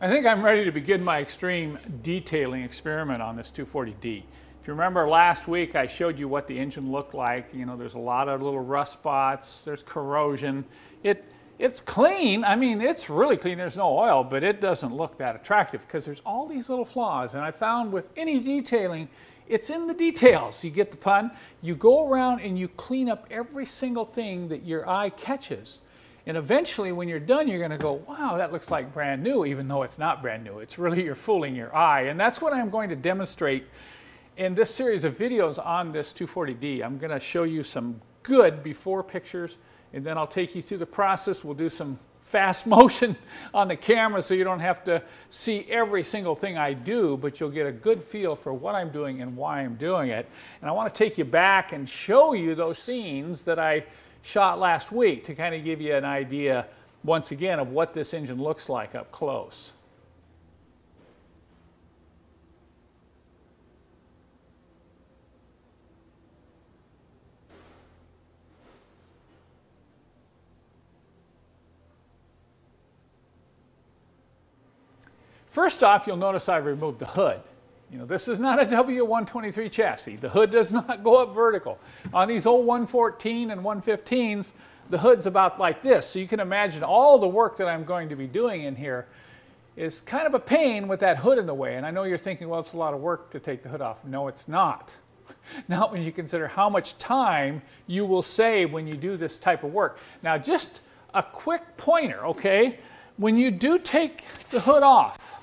I think I'm ready to begin my extreme detailing experiment on this 240D. If you remember last week, I showed you what the engine looked like. You know, there's a lot of little rust spots, there's corrosion. It, it's clean. I mean, it's really clean. There's no oil, but it doesn't look that attractive because there's all these little flaws. And I found with any detailing, it's in the details. You get the pun? You go around and you clean up every single thing that your eye catches. And eventually, when you're done, you're going to go, wow, that looks like brand new, even though it's not brand new. It's really you're fooling your eye. And that's what I'm going to demonstrate in this series of videos on this 240D. I'm going to show you some good before pictures and then I'll take you through the process. We'll do some fast motion on the camera so you don't have to see every single thing I do, but you'll get a good feel for what I'm doing and why I'm doing it. And I want to take you back and show you those scenes that I shot last week to kind of give you an idea, once again, of what this engine looks like up close. First off, you'll notice I've removed the hood. You know, this is not a W123 chassis. The hood does not go up vertical. On these old 114 and 115s, the hood's about like this. So you can imagine all the work that I'm going to be doing in here is kind of a pain with that hood in the way. And I know you're thinking, well, it's a lot of work to take the hood off. No, it's not. not when you consider how much time you will save when you do this type of work. Now, just a quick pointer, okay? When you do take the hood off,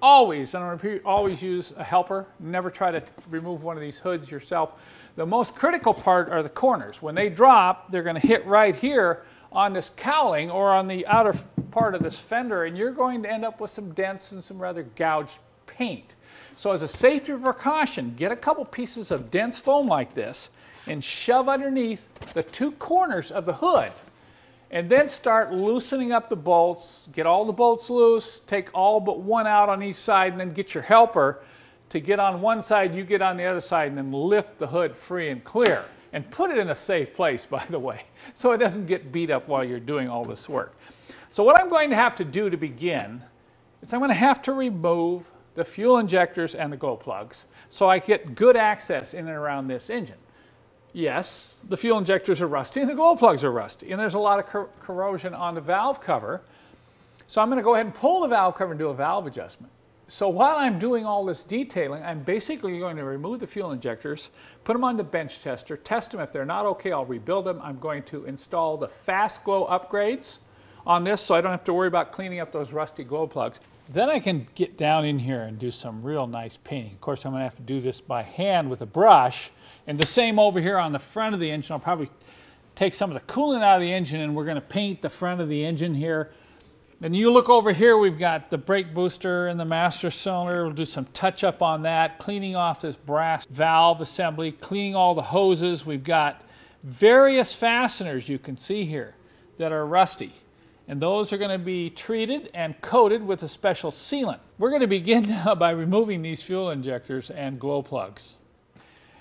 always, and I repeat, always use a helper. Never try to remove one of these hoods yourself. The most critical part are the corners. When they drop, they're going to hit right here on this cowling or on the outer part of this fender, and you're going to end up with some dents and some rather gouged paint. So as a safety precaution, get a couple pieces of dense foam like this and shove underneath the two corners of the hood and then start loosening up the bolts, get all the bolts loose, take all but one out on each side, and then get your helper to get on one side, you get on the other side, and then lift the hood free and clear. And put it in a safe place, by the way, so it doesn't get beat up while you're doing all this work. So what I'm going to have to do to begin is I'm going to have to remove the fuel injectors and the glow plugs so I get good access in and around this engine yes, the fuel injectors are rusty and the glow plugs are rusty, and there's a lot of cor corrosion on the valve cover. So I'm going to go ahead and pull the valve cover and do a valve adjustment. So while I'm doing all this detailing, I'm basically going to remove the fuel injectors, put them on the bench tester, test them. If they're not okay, I'll rebuild them. I'm going to install the fast glow upgrades on this so I don't have to worry about cleaning up those rusty glow plugs. Then I can get down in here and do some real nice painting. Of course, I'm going to have to do this by hand with a brush. And the same over here on the front of the engine. I'll probably take some of the coolant out of the engine and we're going to paint the front of the engine here. And you look over here, we've got the brake booster and the master cylinder. We'll do some touch up on that, cleaning off this brass valve assembly, cleaning all the hoses. We've got various fasteners you can see here that are rusty and those are going to be treated and coated with a special sealant. We're going to begin now by removing these fuel injectors and glow plugs.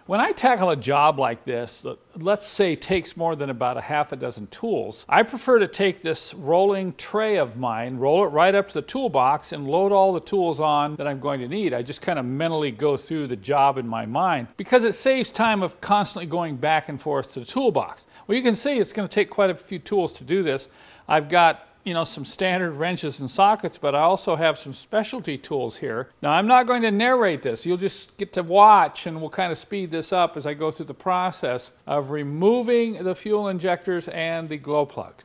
When I tackle a job like this, let's say takes more than about a half a dozen tools, I prefer to take this rolling tray of mine, roll it right up to the toolbox and load all the tools on that I'm going to need. I just kind of mentally go through the job in my mind because it saves time of constantly going back and forth to the toolbox. Well, you can see it's going to take quite a few tools to do this. I've got you know, some standard wrenches and sockets, but I also have some specialty tools here. Now, I'm not going to narrate this. You'll just get to watch, and we'll kind of speed this up as I go through the process of removing the fuel injectors and the glow plugs.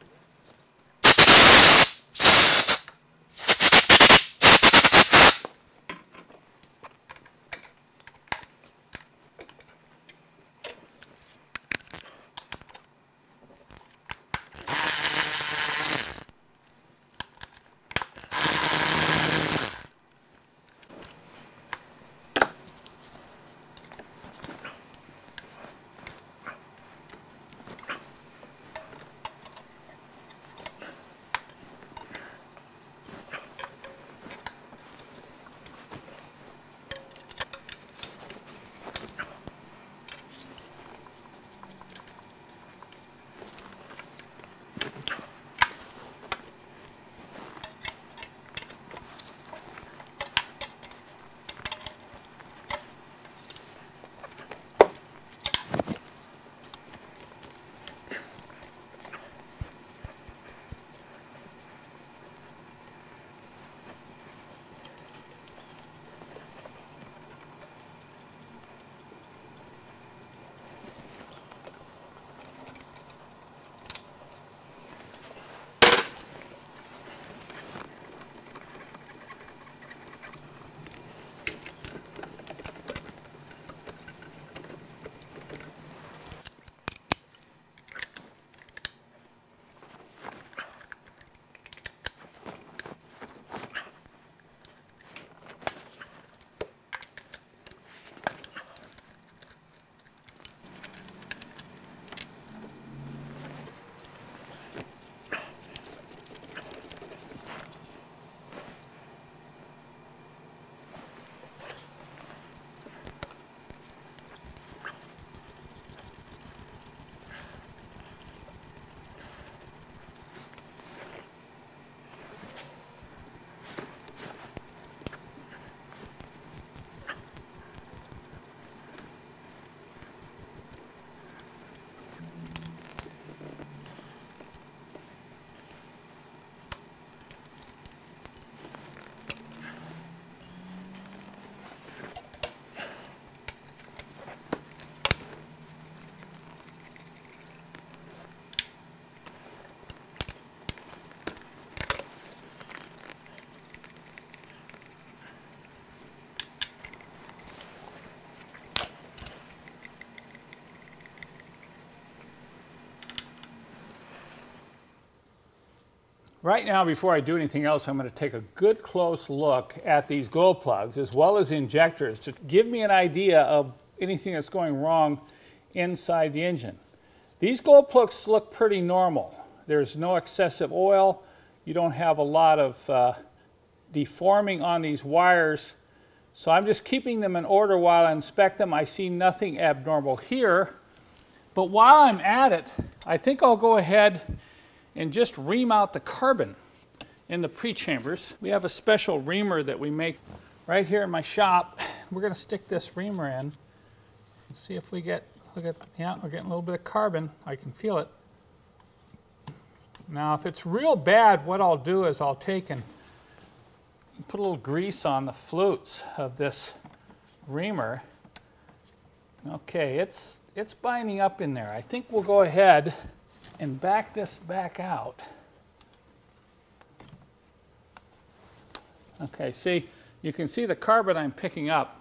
Right now, before I do anything else, I'm going to take a good close look at these glow plugs as well as injectors to give me an idea of anything that's going wrong inside the engine. These glow plugs look pretty normal. There's no excessive oil. You don't have a lot of uh, deforming on these wires. So I'm just keeping them in order while I inspect them. I see nothing abnormal here. But while I'm at it, I think I'll go ahead and just ream out the carbon in the pre-chambers. We have a special reamer that we make right here in my shop. We're going to stick this reamer in and see if we get, look at, yeah, we're getting a little bit of carbon. I can feel it. Now, if it's real bad, what I'll do is I'll take and put a little grease on the flutes of this reamer. Okay, it's, it's binding up in there. I think we'll go ahead and back this back out. Okay, see, you can see the carbon I'm picking up.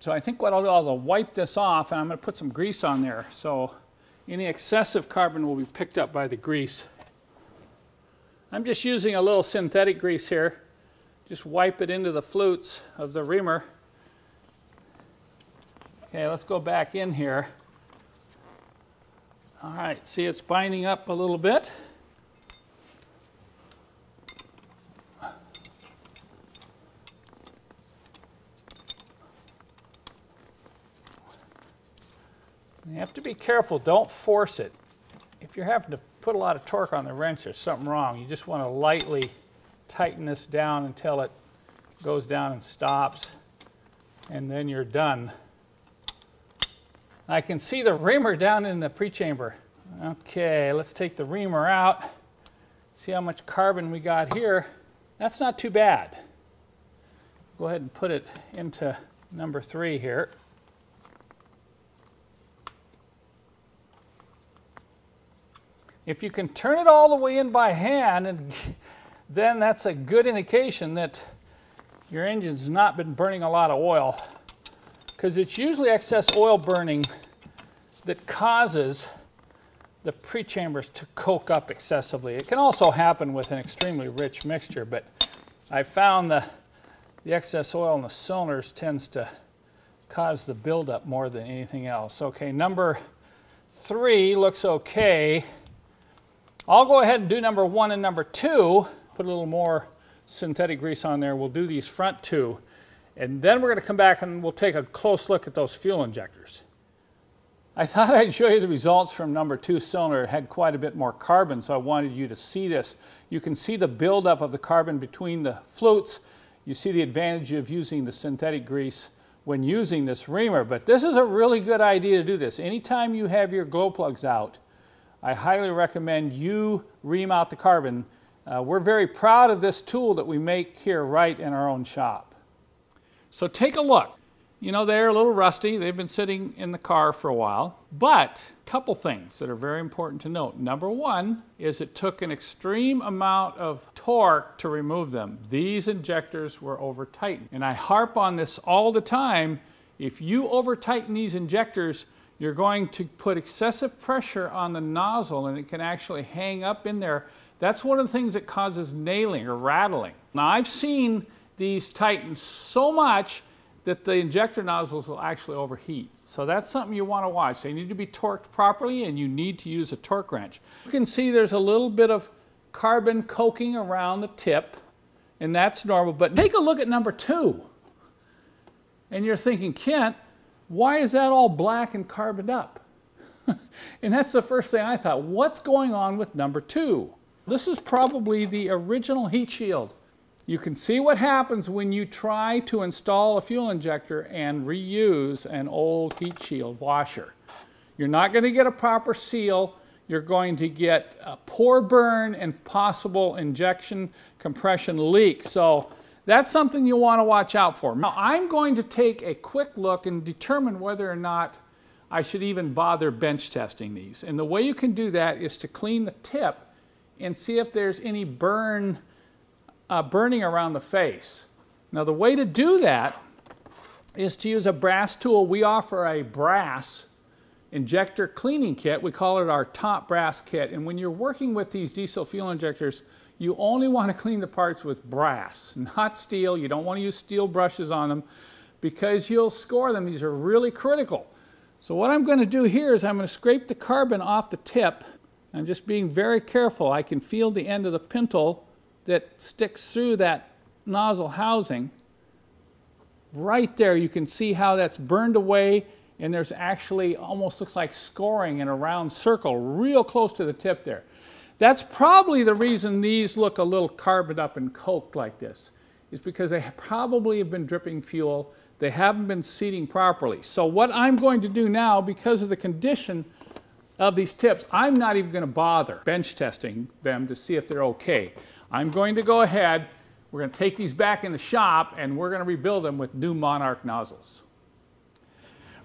So I think what I'll do, I'll wipe this off and I'm going to put some grease on there. So any excessive carbon will be picked up by the grease. I'm just using a little synthetic grease here. Just wipe it into the flutes of the reamer. Okay, let's go back in here. All right, see it's binding up a little bit. You have to be careful, don't force it. If you're having to put a lot of torque on the wrench, there's something wrong. You just want to lightly tighten this down until it goes down and stops, and then you're done. I can see the reamer down in the pre-chamber. Okay, let's take the reamer out. See how much carbon we got here. That's not too bad. Go ahead and put it into number three here. If you can turn it all the way in by hand, and then that's a good indication that your engine's not been burning a lot of oil because it's usually excess oil burning that causes the pre-chambers to coke up excessively. It can also happen with an extremely rich mixture, but I found the, the excess oil in the cylinders tends to cause the buildup more than anything else. Okay, number three looks okay. I'll go ahead and do number one and number two. Put a little more synthetic grease on there. We'll do these front two. And then we're going to come back and we'll take a close look at those fuel injectors. I thought I'd show you the results from number two cylinder. It had quite a bit more carbon, so I wanted you to see this. You can see the buildup of the carbon between the flutes. You see the advantage of using the synthetic grease when using this reamer, but this is a really good idea to do this. Anytime you have your glow plugs out, I highly recommend you ream out the carbon. Uh, we're very proud of this tool that we make here right in our own shop. So take a look. You know, they're a little rusty. They've been sitting in the car for a while. But a couple things that are very important to note. Number one is it took an extreme amount of torque to remove them. These injectors were over tightened. And I harp on this all the time. If you over tighten these injectors, you're going to put excessive pressure on the nozzle and it can actually hang up in there. That's one of the things that causes nailing or rattling. Now I've seen these tighten so much that the injector nozzles will actually overheat. So that's something you want to watch. They need to be torqued properly and you need to use a torque wrench. You can see there's a little bit of carbon coking around the tip and that's normal. But take a look at number two. And you're thinking, Kent, why is that all black and carboned up? and that's the first thing I thought. What's going on with number two? This is probably the original heat shield. You can see what happens when you try to install a fuel injector and reuse an old heat shield washer. You're not going to get a proper seal. You're going to get a poor burn and possible injection compression leak. So that's something you want to watch out for. Now, I'm going to take a quick look and determine whether or not I should even bother bench testing these. And the way you can do that is to clean the tip and see if there's any burn, uh, burning around the face. Now, the way to do that is to use a brass tool. We offer a brass injector cleaning kit. We call it our top brass kit. And when you're working with these diesel fuel injectors, you only want to clean the parts with brass, not steel. You don't want to use steel brushes on them because you'll score them. These are really critical. So what I'm going to do here is I'm going to scrape the carbon off the tip. I'm just being very careful. I can feel the end of the pintle that sticks through that nozzle housing. Right there, you can see how that's burned away and there's actually almost looks like scoring in a round circle real close to the tip there. That's probably the reason these look a little carboned up and coked like this, is because they probably have been dripping fuel. They haven't been seating properly. So what I'm going to do now, because of the condition of these tips, I'm not even going to bother bench testing them to see if they're okay. I'm going to go ahead, we're going to take these back in the shop, and we're going to rebuild them with new Monark nozzles.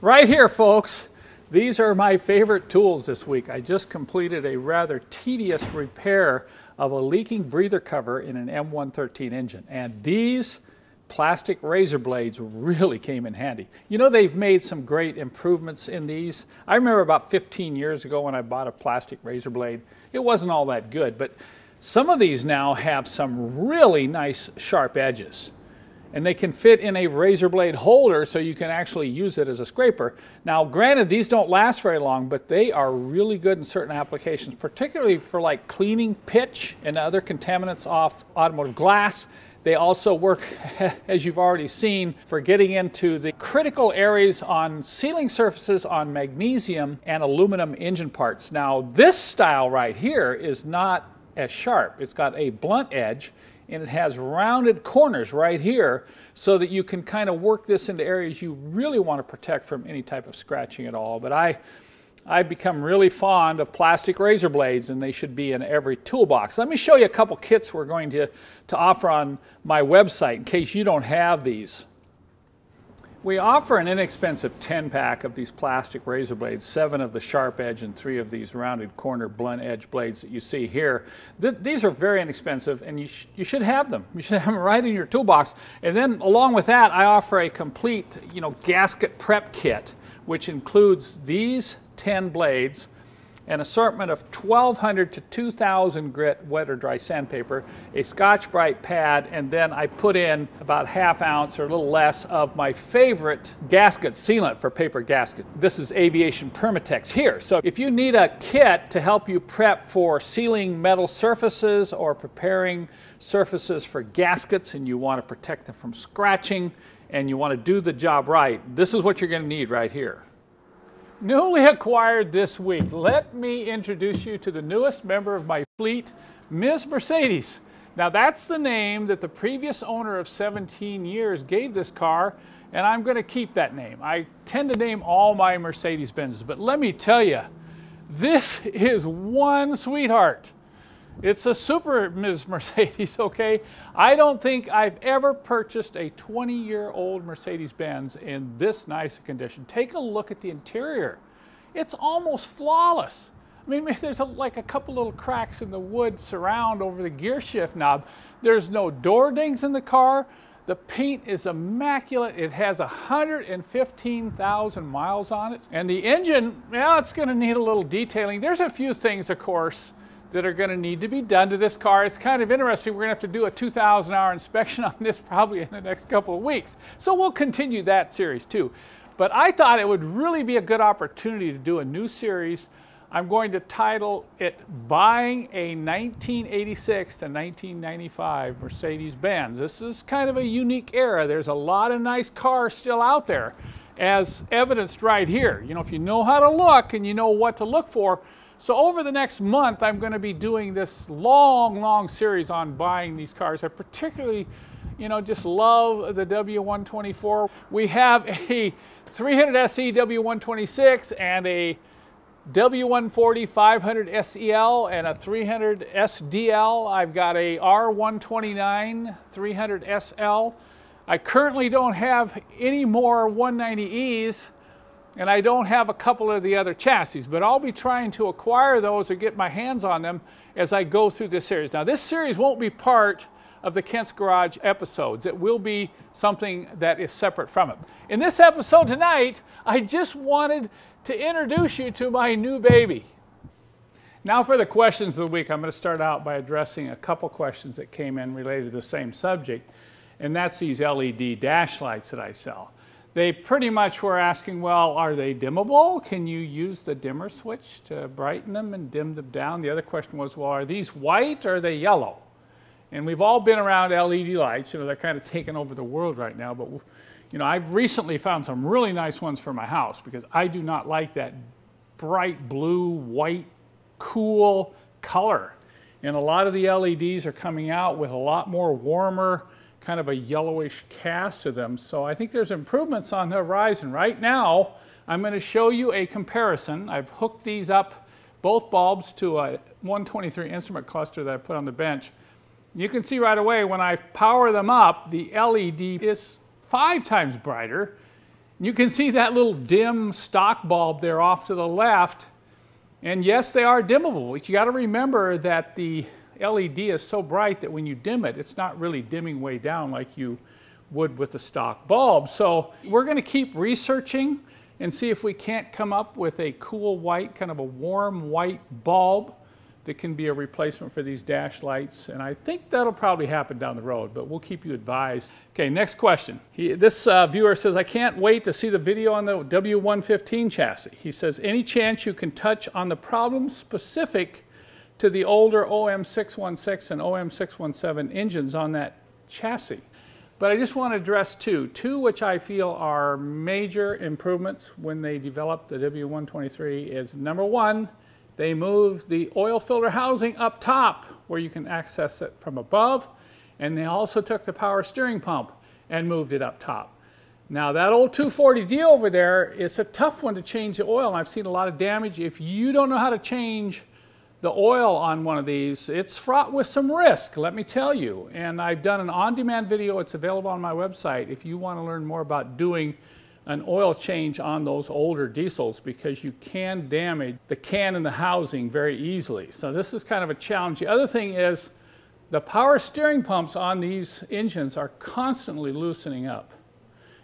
Right here, folks, these are my favorite tools this week. I just completed a rather tedious repair of a leaking breather cover in an M113 engine. And these plastic razor blades really came in handy. You know, they've made some great improvements in these. I remember about 15 years ago when I bought a plastic razor blade. It wasn't all that good, but some of these now have some really nice sharp edges and they can fit in a razor blade holder so you can actually use it as a scraper. Now, granted, these don't last very long, but they are really good in certain applications, particularly for like cleaning pitch and other contaminants off automotive glass. They also work, as you've already seen, for getting into the critical areas on sealing surfaces on magnesium and aluminum engine parts. Now, this style right here is not as sharp. It's got a blunt edge and it has rounded corners right here so that you can kind of work this into areas you really want to protect from any type of scratching at all. But I, I've become really fond of plastic razor blades and they should be in every toolbox. Let me show you a couple kits we're going to, to offer on my website in case you don't have these. We offer an inexpensive 10 pack of these plastic razor blades, seven of the sharp edge and three of these rounded corner blunt edge blades that you see here. Th these are very inexpensive and you, sh you should have them. You should have them right in your toolbox. And then along with that, I offer a complete you know, gasket prep kit, which includes these 10 blades, an assortment of 1200 to 2000 grit wet or dry sandpaper, a Scotch-Brite pad, and then I put in about half ounce or a little less of my favorite gasket sealant for paper gaskets. This is Aviation Permatex here. So if you need a kit to help you prep for sealing metal surfaces or preparing surfaces for gaskets and you want to protect them from scratching and you want to do the job right, this is what you're going to need right here. Newly acquired this week, let me introduce you to the newest member of my fleet, Ms. Mercedes. Now that's the name that the previous owner of 17 years gave this car, and I'm going to keep that name. I tend to name all my Mercedes-Benzes, but let me tell you, this is one sweetheart. It's a super Ms. Mercedes, okay? I don't think I've ever purchased a 20 year old Mercedes Benz in this nice a condition. Take a look at the interior. It's almost flawless. I mean, there's a, like a couple little cracks in the wood surround over the gear shift knob. There's no door dings in the car. The paint is immaculate. It has 115,000 miles on it. And the engine, well, it's going to need a little detailing. There's a few things, of course, that are going to need to be done to this car. It's kind of interesting. We're going to have to do a 2,000 hour inspection on this probably in the next couple of weeks. So we'll continue that series too. But I thought it would really be a good opportunity to do a new series. I'm going to title it Buying a 1986 to 1995 Mercedes-Benz. This is kind of a unique era. There's a lot of nice cars still out there as evidenced right here. You know, if you know how to look and you know what to look for, so over the next month, I'm going to be doing this long, long series on buying these cars. I particularly, you know, just love the W124. We have a 300 SE W126 and a W140 500 SEL and a 300 SDL. I've got a R129 300 SL. I currently don't have any more 190Es and I don't have a couple of the other chassis, but I'll be trying to acquire those or get my hands on them as I go through this series. Now, this series won't be part of the Kent's Garage episodes. It will be something that is separate from it. In this episode tonight, I just wanted to introduce you to my new baby. Now for the questions of the week, I'm going to start out by addressing a couple questions that came in related to the same subject, and that's these LED dash lights that I sell. They pretty much were asking, well, are they dimmable? Can you use the dimmer switch to brighten them and dim them down? The other question was, well, are these white or are they yellow? And we've all been around LED lights, you know, they're kind of taking over the world right now, but you know, I've recently found some really nice ones for my house because I do not like that bright blue, white cool color. And a lot of the LEDs are coming out with a lot more warmer, kind of a yellowish cast to them. So I think there's improvements on the horizon. Right now, I'm going to show you a comparison. I've hooked these up, both bulbs, to a 123 instrument cluster that I put on the bench. You can see right away when I power them up, the LED is five times brighter. You can see that little dim stock bulb there off to the left and yes, they are dimmable, but you got to remember that the LED is so bright that when you dim it, it's not really dimming way down like you would with a stock bulb. So we're going to keep researching and see if we can't come up with a cool white, kind of a warm white bulb that can be a replacement for these dash lights. And I think that'll probably happen down the road, but we'll keep you advised. Okay, next question. He, this uh, viewer says, I can't wait to see the video on the W115 chassis. He says, any chance you can touch on the problems specific to the older OM616 and OM617 engines on that chassis? But I just want to address two, two which I feel are major improvements when they developed the W123 is number one, they moved the oil filter housing up top where you can access it from above. And they also took the power steering pump and moved it up top. Now that old 240D over there is a tough one to change the oil. I've seen a lot of damage. If you don't know how to change the oil on one of these, it's fraught with some risk, let me tell you. And I've done an on-demand video. It's available on my website if you want to learn more about doing an oil change on those older diesels because you can damage the can and the housing very easily. So this is kind of a challenge. The other thing is the power steering pumps on these engines are constantly loosening up.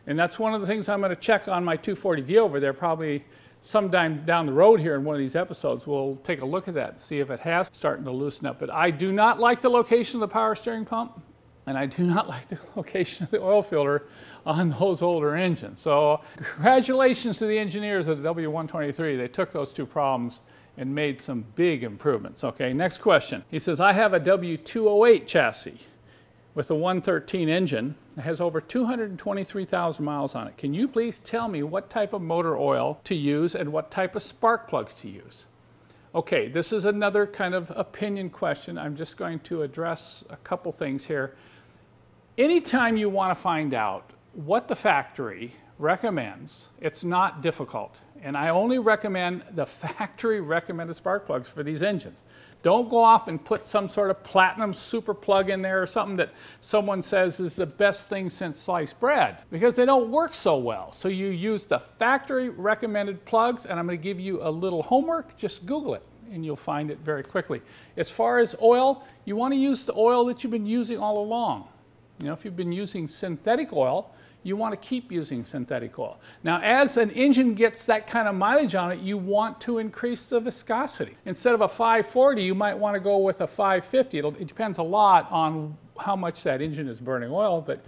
And that's one of the things I'm going to check on my 240D over there probably sometime down the road here in one of these episodes. We'll take a look at that and see if it has starting to loosen up. But I do not like the location of the power steering pump and I do not like the location of the oil filter on those older engines. So congratulations to the engineers of the W123. They took those two problems and made some big improvements. Okay, next question. He says, I have a W208 chassis with a 113 engine. It has over 223,000 miles on it. Can you please tell me what type of motor oil to use and what type of spark plugs to use? Okay, this is another kind of opinion question. I'm just going to address a couple things here. Anytime you want to find out what the factory recommends, it's not difficult. And I only recommend the factory recommended spark plugs for these engines. Don't go off and put some sort of platinum super plug in there or something that someone says is the best thing since sliced bread because they don't work so well. So you use the factory recommended plugs and I'm going to give you a little homework. Just Google it and you'll find it very quickly. As far as oil, you want to use the oil that you've been using all along. You know, if you've been using synthetic oil, you want to keep using synthetic oil. Now, as an engine gets that kind of mileage on it, you want to increase the viscosity. Instead of a 540, you might want to go with a 550. It'll, it depends a lot on how much that engine is burning oil, but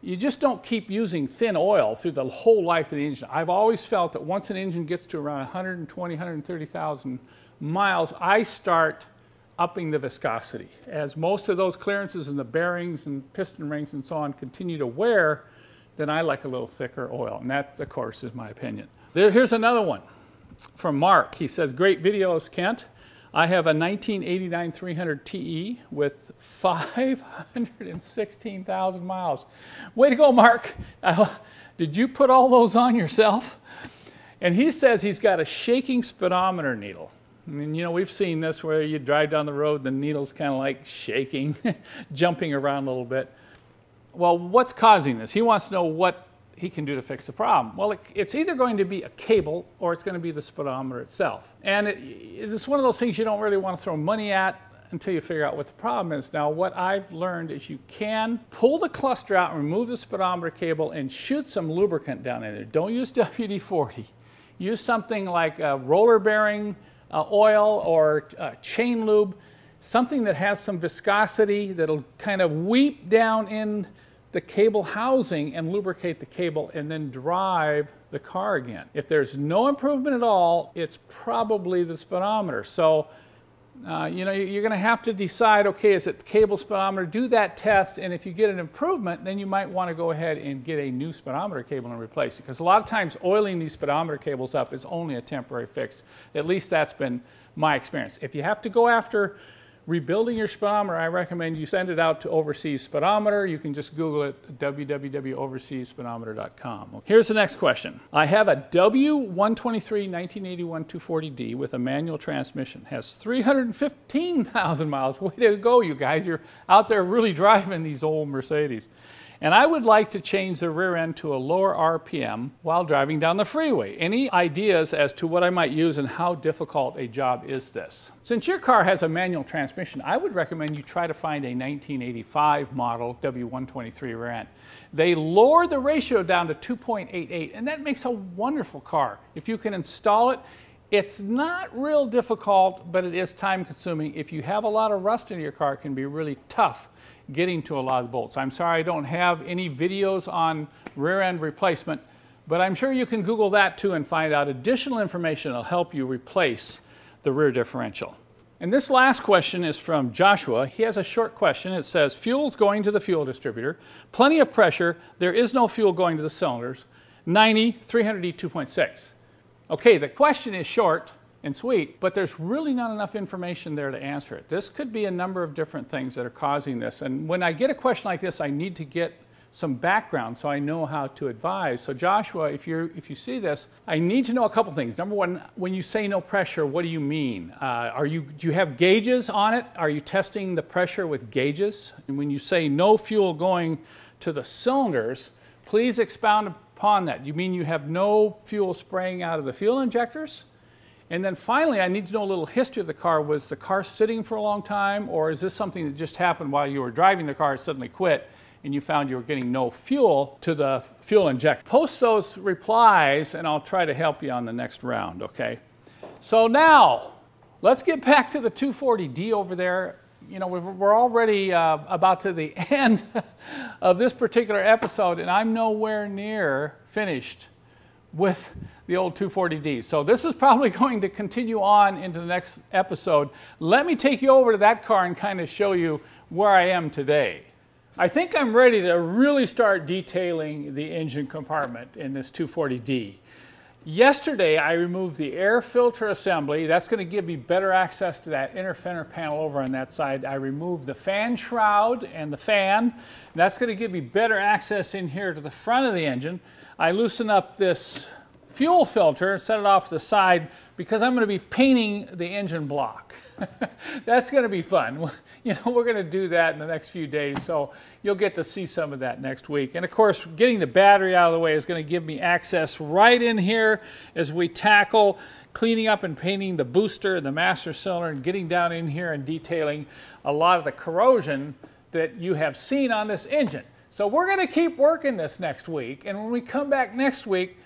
you just don't keep using thin oil through the whole life of the engine. I've always felt that once an engine gets to around 120, 130,000 miles, I start upping the viscosity. As most of those clearances in the bearings and piston rings and so on continue to wear, then I like a little thicker oil. And that, of course, is my opinion. There, here's another one from Mark. He says, great videos, Kent. I have a 1989 300 TE with 516,000 miles. Way to go, Mark. Did you put all those on yourself? And he says he's got a shaking speedometer needle. I mean, you know, we've seen this where you drive down the road, the needle's kind of like shaking, jumping around a little bit. Well, what's causing this? He wants to know what he can do to fix the problem. Well, it, it's either going to be a cable or it's going to be the speedometer itself. And it, it's one of those things you don't really want to throw money at until you figure out what the problem is. Now, what I've learned is you can pull the cluster out, and remove the speedometer cable, and shoot some lubricant down in there. Don't use WD-40. Use something like a roller bearing uh, oil or uh, chain lube, something that has some viscosity that'll kind of weep down in the cable housing and lubricate the cable and then drive the car again. If there's no improvement at all, it's probably the speedometer. So uh, you know, you're going to have to decide, okay, is it the cable speedometer? Do that test, and if you get an improvement, then you might want to go ahead and get a new speedometer cable and replace it. Because a lot of times oiling these speedometer cables up is only a temporary fix. At least that's been my experience. If you have to go after rebuilding your speedometer, I recommend you send it out to Overseas Speedometer. You can just Google it, www.overseaspeedometer.com. Here's the next question. I have a W123 1981 240D with a manual transmission. Has 315,000 miles. Way to go, you guys. You're out there really driving these old Mercedes. And I would like to change the rear end to a lower RPM while driving down the freeway. Any ideas as to what I might use and how difficult a job is this? Since your car has a manual transmission, I would recommend you try to find a 1985 model W123 rear end. They lower the ratio down to 2.88 and that makes a wonderful car. If you can install it, it's not real difficult, but it is time consuming. If you have a lot of rust in your car, it can be really tough getting to a lot of the bolts. I'm sorry I don't have any videos on rear end replacement, but I'm sure you can Google that too and find out additional information that'll help you replace the rear differential. And this last question is from Joshua. He has a short question. It says, fuel's going to the fuel distributor, plenty of pressure, there is no fuel going to the cylinders, 90, 300E 2.6. Okay, the question is short, and sweet, but there's really not enough information there to answer it. This could be a number of different things that are causing this. And when I get a question like this, I need to get some background so I know how to advise. So Joshua, if you if you see this, I need to know a couple things. Number one, when you say no pressure, what do you mean? Uh, are you do you have gauges on it? Are you testing the pressure with gauges? And when you say no fuel going to the cylinders, please expound upon that. You mean you have no fuel spraying out of the fuel injectors? And then finally, I need to know a little history of the car. Was the car sitting for a long time, or is this something that just happened while you were driving the car, suddenly quit, and you found you were getting no fuel to the fuel injector? Post those replies, and I'll try to help you on the next round, okay? So now, let's get back to the 240D over there. You know, we're already uh, about to the end of this particular episode, and I'm nowhere near finished with the old 240D. So this is probably going to continue on into the next episode. Let me take you over to that car and kind of show you where I am today. I think I'm ready to really start detailing the engine compartment in this 240D. Yesterday, I removed the air filter assembly. That's going to give me better access to that inner fender panel over on that side. I removed the fan shroud and the fan. That's going to give me better access in here to the front of the engine. I loosen up this fuel filter, and set it off to the side because I'm going to be painting the engine block. That's going to be fun. You know, we're going to do that in the next few days, so you'll get to see some of that next week. And of course, getting the battery out of the way is going to give me access right in here as we tackle cleaning up and painting the booster and the master cylinder and getting down in here and detailing a lot of the corrosion that you have seen on this engine. So we're going to keep working this next week, and when we come back next week,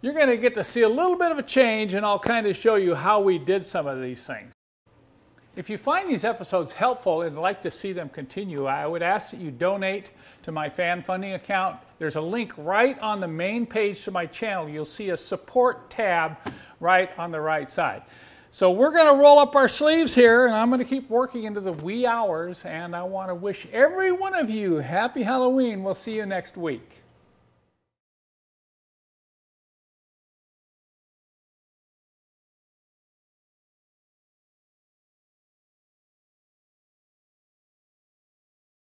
you're going to get to see a little bit of a change and I'll kind of show you how we did some of these things. If you find these episodes helpful and like to see them continue, I would ask that you donate to my fan funding account. There's a link right on the main page to my channel. You'll see a support tab right on the right side. So we're going to roll up our sleeves here and I'm going to keep working into the wee hours and I want to wish every one of you happy Halloween. We'll see you next week.